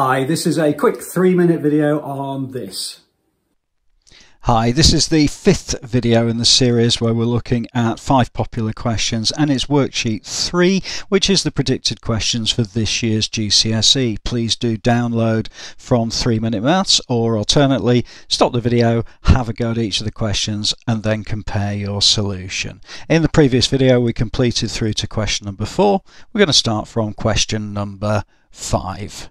Hi, this is a quick three minute video on this. Hi, this is the fifth video in the series where we're looking at five popular questions and it's worksheet three, which is the predicted questions for this year's GCSE. Please do download from 3 Minute Maths or alternately stop the video, have a go at each of the questions and then compare your solution. In the previous video we completed through to question number four. We're going to start from question number five.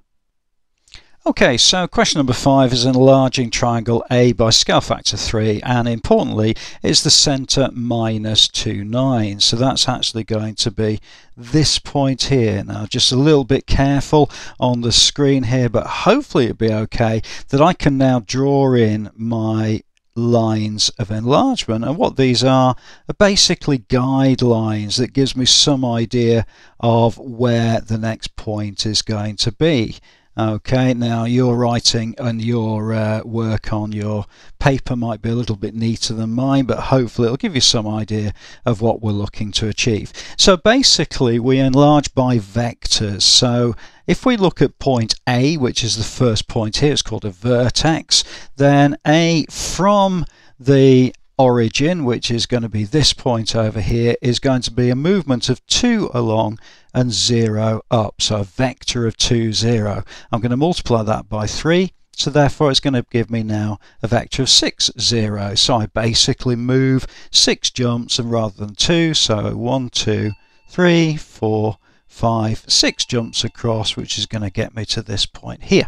Okay, so question number five is enlarging triangle A by scale factor 3 and importantly is the centre minus 2, 9. So that's actually going to be this point here. Now just a little bit careful on the screen here but hopefully it'll be okay that I can now draw in my lines of enlargement and what these are are basically guidelines that gives me some idea of where the next point is going to be. Okay, now your writing and your uh, work on your paper might be a little bit neater than mine, but hopefully it'll give you some idea of what we're looking to achieve. So basically we enlarge by vectors. So if we look at point A, which is the first point here, it's called a vertex, then A from the origin, which is going to be this point over here, is going to be a movement of 2 along and 0 up. So a vector of 2, 0. I'm going to multiply that by 3. So therefore it's going to give me now a vector of 6, 0. So I basically move 6 jumps and rather than 2, so 1, 2, 3, 4, 5, 6 jumps across, which is going to get me to this point here.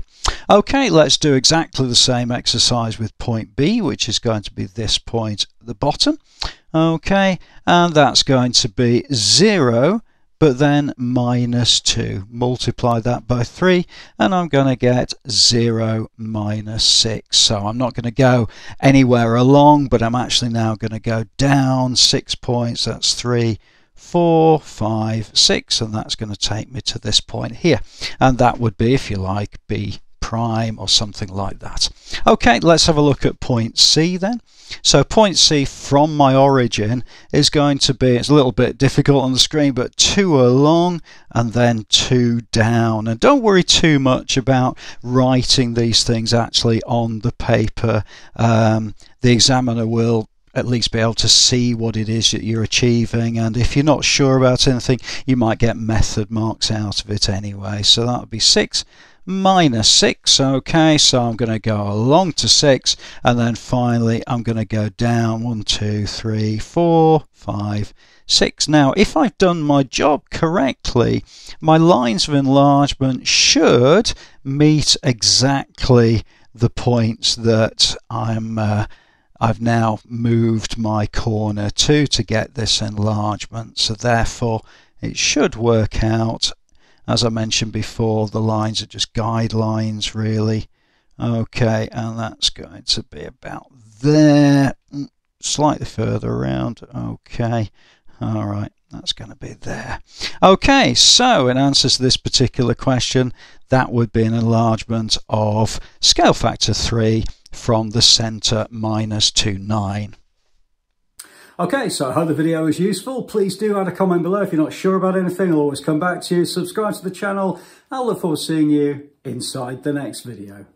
Okay, let's do exactly the same exercise with point B, which is going to be this point at the bottom. Okay, and that's going to be 0 but then minus 2. Multiply that by 3 and I'm going to get 0 minus 6. So I'm not going to go anywhere along, but I'm actually now going to go down 6 points. That's 3, 4, 5, 6, and that's going to take me to this point here. And that would be, if you like, B prime or something like that. Okay, let's have a look at point C then. So point C from my origin is going to be, it's a little bit difficult on the screen, but 2 along and then 2 down. And don't worry too much about writing these things actually on the paper. Um, the examiner will at least be able to see what it is that you're achieving and if you're not sure about anything you might get method marks out of it anyway. So that would be 6 minus 6 okay so I'm going to go along to 6 and then finally I'm going to go down. 1 2 3 4 5 6 now if I've done my job correctly my lines of enlargement should meet exactly the points that I'm uh, I've now moved my corner to to get this enlargement so therefore it should work out as I mentioned before, the lines are just guidelines really. Okay, and that's going to be about there, mm, slightly further around. Okay, all right, that's going to be there. Okay, so in answer to this particular question, that would be an enlargement of scale factor 3 from the centre minus 2, 9. Okay, so I hope the video was useful. Please do add a comment below if you're not sure about anything. I'll always come back to you. Subscribe to the channel. I'll look forward to seeing you inside the next video.